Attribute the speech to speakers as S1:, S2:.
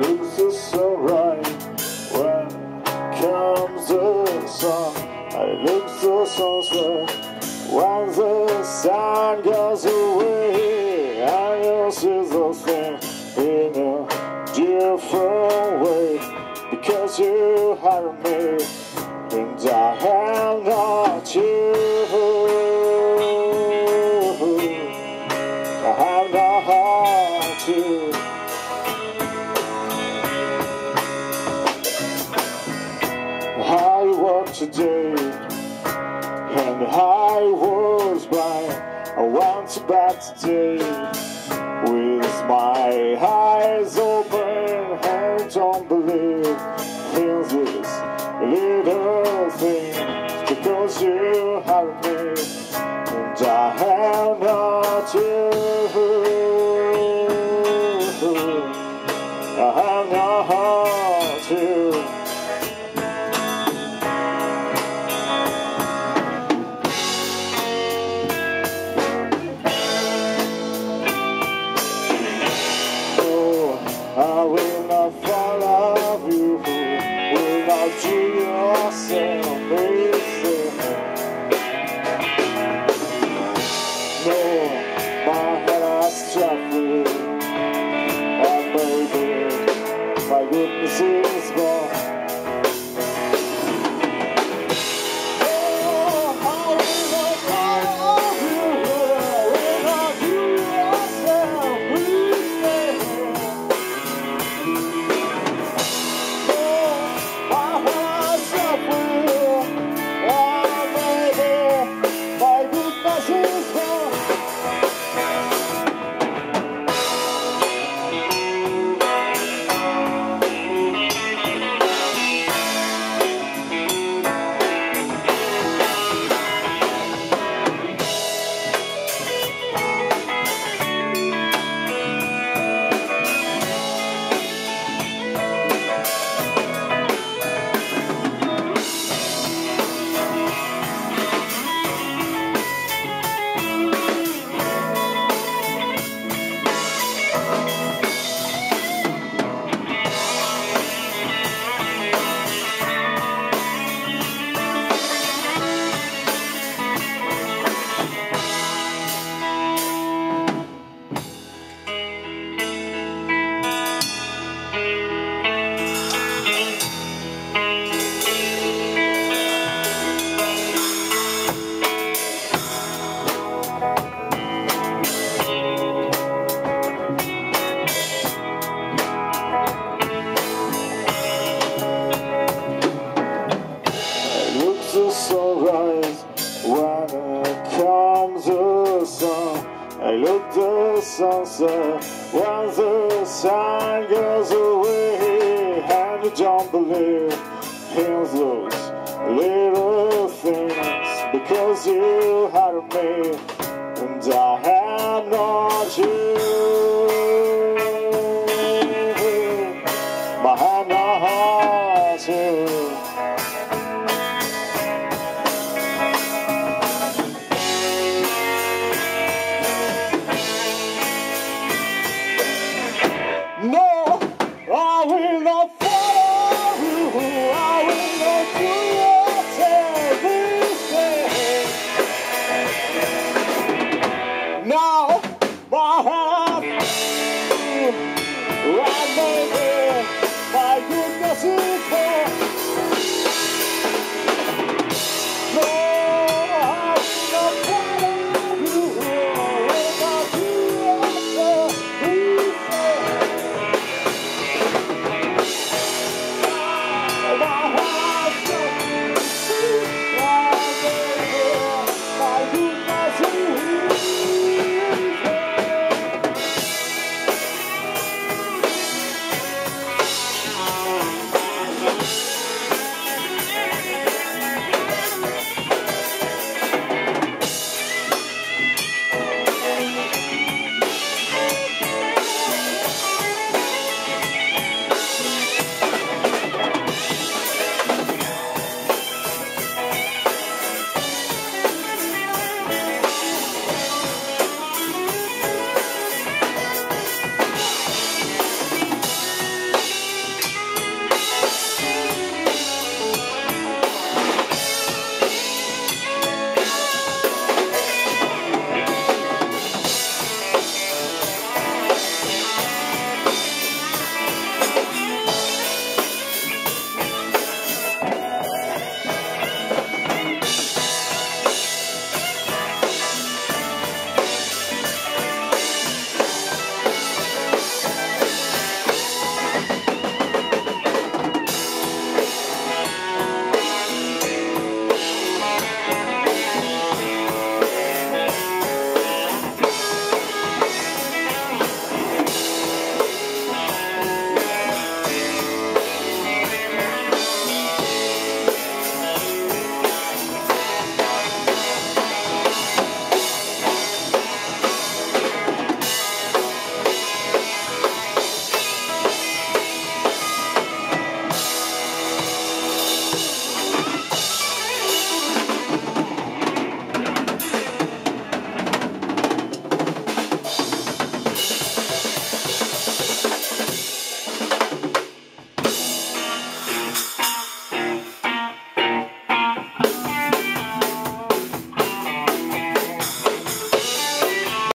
S1: looks so right when comes the sun. It looks so sunsweet when the sun goes away. I will see those things in a different way because you hurt me and I have not. And I was blind. I went back today with my eyes open and don't believe things this little thing because you have me and I have I will not follow you. Will not do yourself look the sunset when the sun goes away. And you don't believe in those little things because you had me and I had not you. My hand, no heart to. No, I will not follow you. I will not do Now, my heart, I know